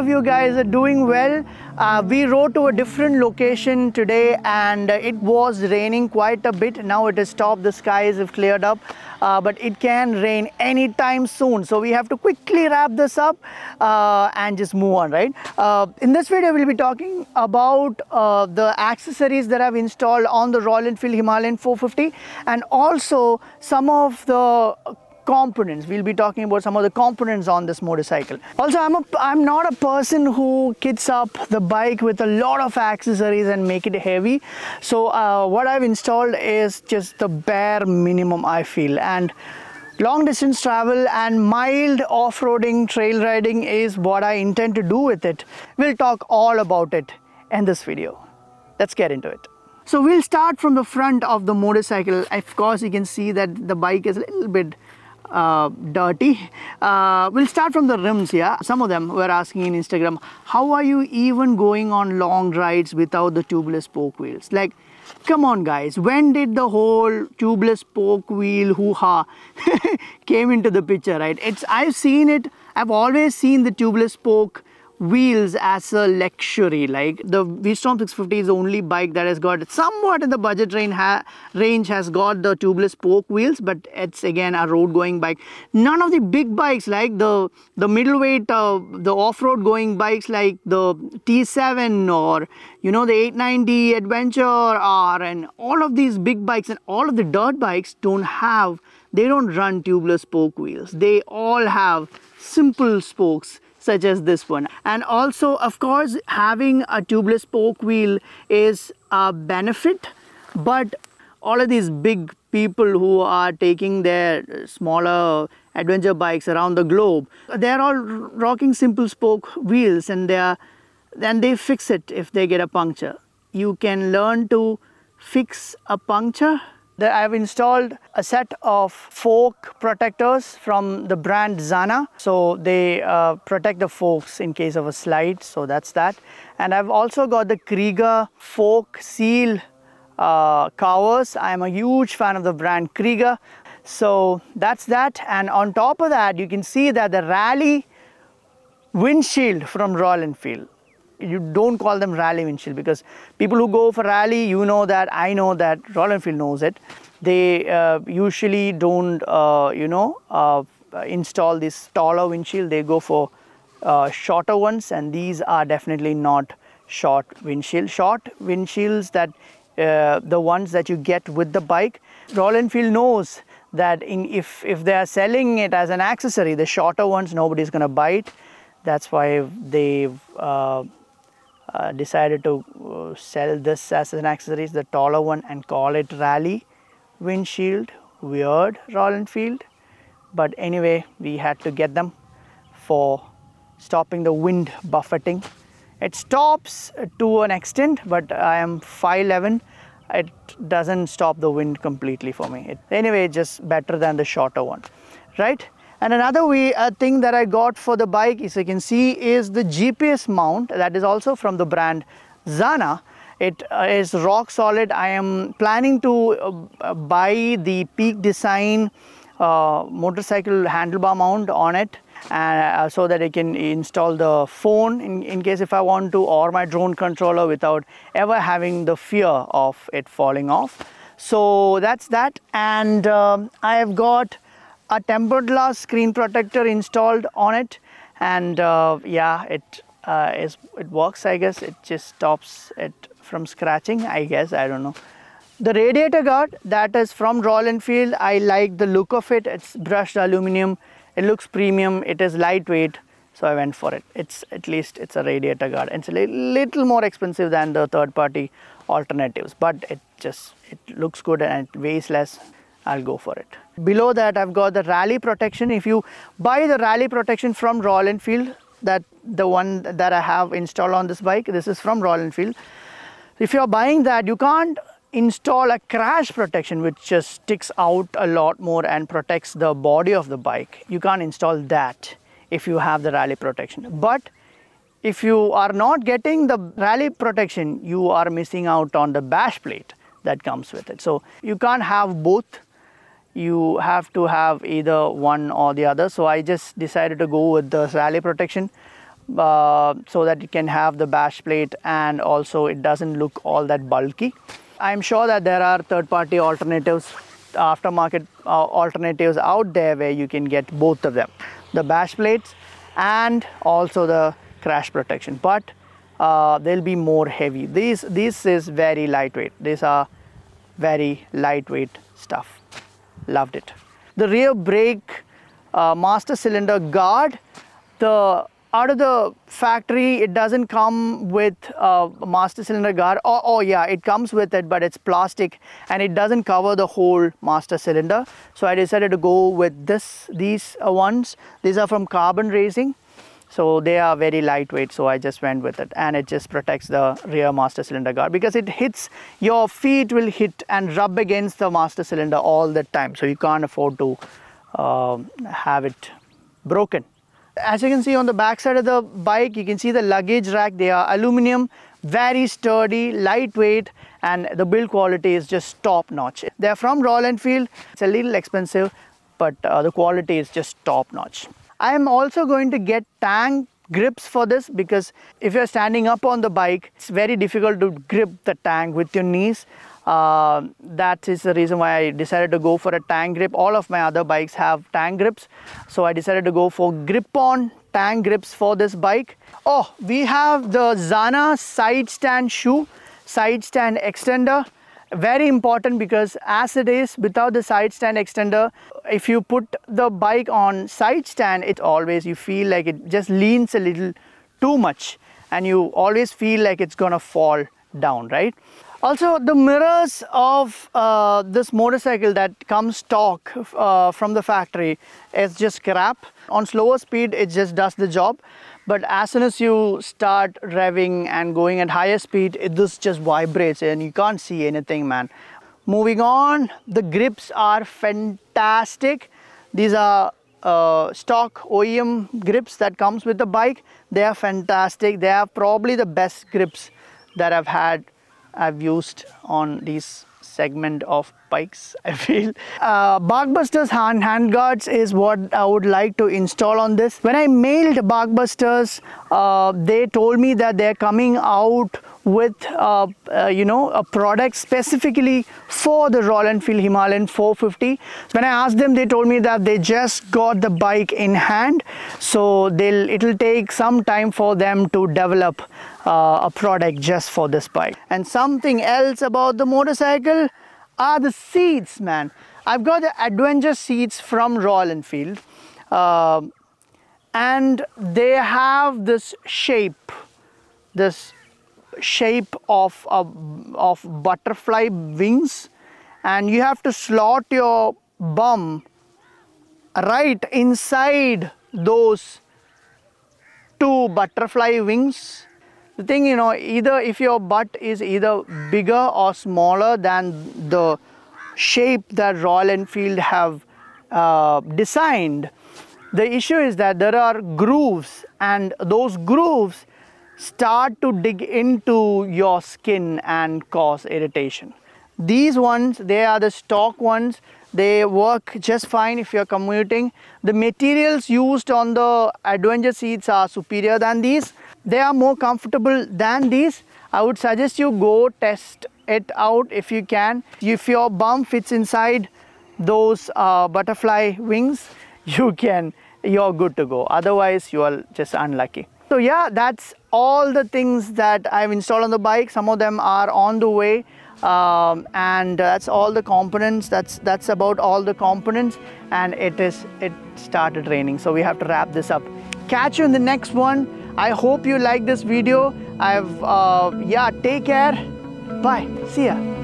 of you guys are doing well. Uh, we rode to a different location today and it was raining quite a bit. Now it has stopped, the skies have cleared up. Uh, but it can rain anytime soon. So we have to quickly wrap this up uh, and just move on, right? Uh, in this video, we'll be talking about uh, the accessories that I've installed on the Royal Enfield Himalayan 450 and also some of the components. We'll be talking about some of the components on this motorcycle. Also i'm a i'm not a person who kits up the bike with a lot of accessories and make it heavy. So uh, what i've installed is just the bare minimum i feel. And long distance travel and mild off-roading trail riding is what i intend to do with it. We'll talk all about it in this video. Let's get into it. So we'll start from the front of the motorcycle. Of course you can see that the bike is a little bit uh, dirty. Uh, we'll start from the rims here. Some of them were asking in Instagram, how are you even going on long rides without the tubeless spoke wheels? Like, come on guys, when did the whole tubeless spoke wheel hoo-ha came into the picture, right? It's I've seen it, I've always seen the tubeless spoke wheels as a luxury. Like the V-Strom 650 is the only bike that has got somewhat in the budget range, ha range has got the tubeless spoke wheels but it's again a road going bike. None of the big bikes like the the middleweight uh, the off-road going bikes like the T7 or you know the 890 Adventure R and all of these big bikes and all of the dirt bikes don't have they don't run tubeless spoke wheels. They all have simple spokes such as this one. And also of course having a tubeless spoke wheel is a benefit but all of these big people who are taking their smaller adventure bikes around the globe they're all rocking simple spoke wheels and they are then they fix it if they get a puncture. You can learn to fix a puncture I've installed a set of fork protectors from the brand Zana. So they uh, protect the forks in case of a slide. So that's that. And I've also got the Kriega fork seal uh, covers. I'm a huge fan of the brand Kriega. So that's that. And on top of that, you can see that the Rally windshield from Royal Enfield you don't call them rally windshield because people who go for rally, you know that, I know that, Royal Enfield knows it. They uh, usually don't, uh, you know, uh, install this taller windshield. They go for uh, shorter ones and these are definitely not short windshield. Short windshields that uh, the ones that you get with the bike, Royal Enfield knows that in, if, if they are selling it as an accessory, the shorter ones, nobody's going to buy it. That's why they've uh, uh, decided to uh, sell this as an accessory, the taller one and call it Rally windshield, weird Royal Enfield. But anyway, we had to get them for stopping the wind buffeting. It stops to an extent, but I am 5'11". It doesn't stop the wind completely for me. It, anyway, just better than the shorter one, right? And another way, a thing that I got for the bike, as you can see, is the GPS mount that is also from the brand Zana. It uh, is rock solid. I am planning to uh, buy the Peak Design uh, motorcycle handlebar mount on it uh, so that I can install the phone in, in case if I want to or my drone controller without ever having the fear of it falling off. So that's that and um, I have got a tempered glass screen protector installed on it. And uh, yeah it uh, is it works I guess. It just stops it from scratching I guess. I don't know. The radiator guard that is from Royal Enfield. I like the look of it. It's brushed aluminum. It looks premium. It is lightweight. So I went for it. It's at least it's a radiator guard. It's a little more expensive than the third party alternatives but it just it looks good and it weighs less. I'll go for it. Below that I've got the rally protection. If you buy the rally protection from Royal Enfield, that the one that I have installed on this bike, this is from Royal Enfield. If you're buying that, you can't install a crash protection which just sticks out a lot more and protects the body of the bike. You can't install that if you have the rally protection. But if you are not getting the rally protection, you are missing out on the bash plate that comes with it. So you can't have both you have to have either one or the other so I just decided to go with the rally protection uh, so that it can have the bash plate and also it doesn't look all that bulky. I'm sure that there are third-party alternatives, aftermarket uh, alternatives out there where you can get both of them, the bash plates and also the crash protection. But uh, they'll be more heavy. These this is very lightweight. These are very lightweight stuff. Loved it. The rear brake uh, master cylinder guard, the out of the factory it doesn't come with a master cylinder guard. Oh, oh yeah it comes with it but it's plastic and it doesn't cover the whole master cylinder. So I decided to go with this these uh, ones. These are from carbon racing so they are very lightweight so I just went with it. And it just protects the rear master cylinder guard because it hits your feet will hit and rub against the master cylinder all the time. So you can't afford to uh, have it broken. As you can see on the back side of the bike you can see the luggage rack. They are aluminum very sturdy lightweight and the build quality is just top notch. They're from Royal Enfield. It's a little expensive but uh, the quality is just top notch I am also going to get tank grips for this because if you're standing up on the bike it's very difficult to grip the tank with your knees uh, that is the reason why I decided to go for a tank grip. All of my other bikes have tank grips. So I decided to go for grip-on tank grips for this bike. Oh, we have the Zana side stand shoe, side stand extender. Very important because as it is without the side stand extender, if you put the bike on side stand, it always, you feel like it just leans a little too much and you always feel like it's gonna fall down, right? Also, the mirrors of uh, this motorcycle that comes stock uh, from the factory is just crap. On slower speed, it just does the job. But as soon as you start revving and going at higher speed, it, this just vibrates and you can't see anything, man. Moving on, the grips are fantastic. These are uh, stock OEM grips that comes with the bike. They are fantastic. They are probably the best grips that I've had I've used on these segment of bikes I feel. Uh, Barkbusters hand, hand guards is what I would like to install on this. When I mailed Barkbusters, uh, they told me that they're coming out with uh, uh, you know a product specifically for the Royal Enfield Himalayan 450 when I asked them they told me that they just got the bike in hand. So they'll it'll take some time for them to develop uh, a product just for this bike. And something else about the motorcycle are the seats man. I've got the adventure seats from Royal Enfield uh, and they have this shape this shape of, uh, of butterfly wings and you have to slot your bum right inside those two butterfly wings. The thing you know either if your butt is either bigger or smaller than the shape that Royal Enfield have uh, designed, the issue is that there are grooves and those grooves start to dig into your skin and cause irritation. These ones, they are the stock ones. They work just fine if you're commuting. The materials used on the adventure seats are superior than these. They are more comfortable than these. I would suggest you go test it out if you can. If your bum fits inside those uh, butterfly wings, you can, you're good to go. Otherwise, you are just unlucky. So yeah, that's all the things that I've installed on the bike. Some of them are on the way. Um, and that's all the components that's that's about all the components and it is it started raining so we have to wrap this up catch you in the next one i hope you like this video i've uh, yeah take care bye see ya